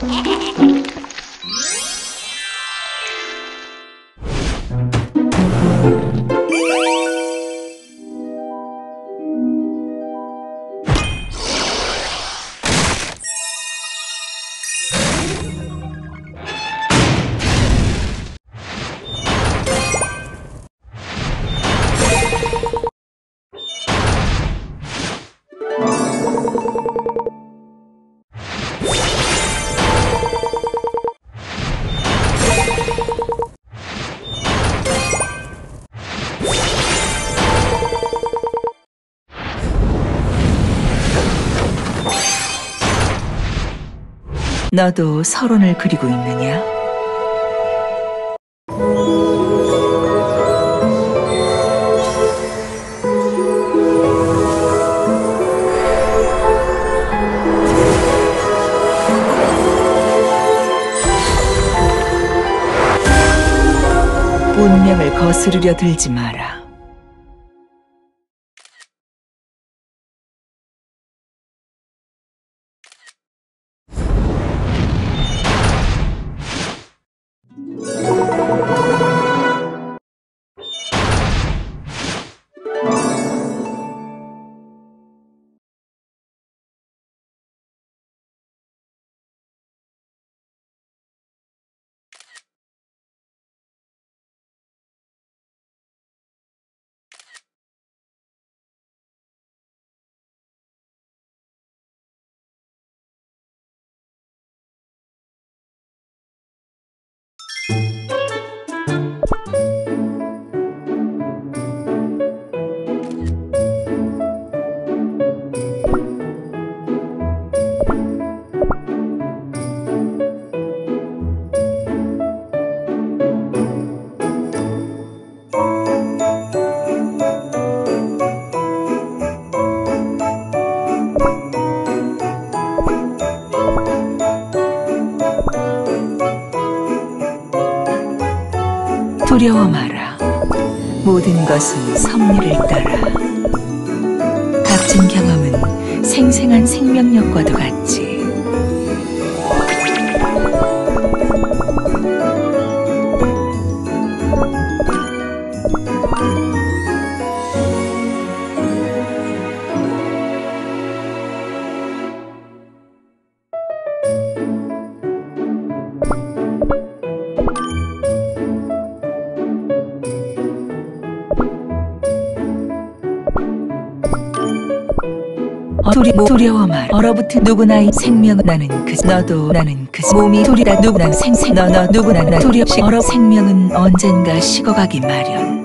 Thank you. 너도 서론을 그리고 있느냐? 운명을 거스르려 들지 마라. 두려워 마라. 모든 것은 섭리를 따라. 값진 경험은 생생한 생명력과도 같지. 두리, 모, 두려워 말. 얼어붙은 누구나의 생명 나는 그 너도 나는 그 몸이 두리다. 누구나 생생 너너 누구나 나. 두려 시 얼어 생명은 언젠가 식어가기 마련.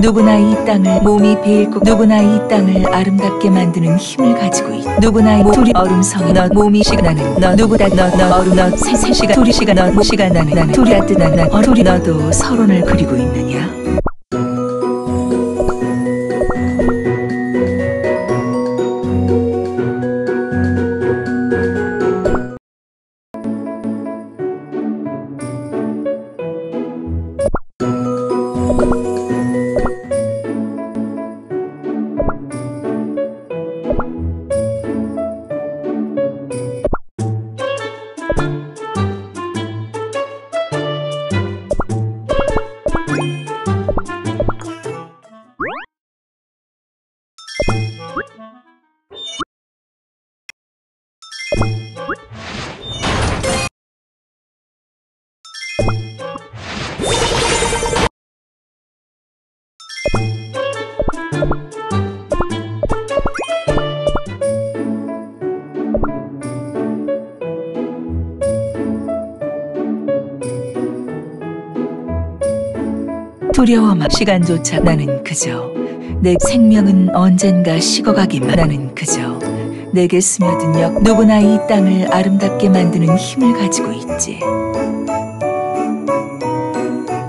누구나 이 땅을 몸이 베일고 누구나 이 땅을 아름답게 만드는 힘을 가지고 있. 누구나 이 두리 얼음성이 너 몸이 시가 나는 너 누구다. 너너 얼음 너 생생 시가 두리 시가 너 시가 나는 나는 두리야 뜨난 나얼 두리 너도 서론을 그리고 있느냐 두려워 마 시간조차 나는 그저 내 생명은 언젠가 식어가기만 나는 그저 내게 스며든 역 누구나 이 땅을 아름답게 만드는 힘을 가지고 있지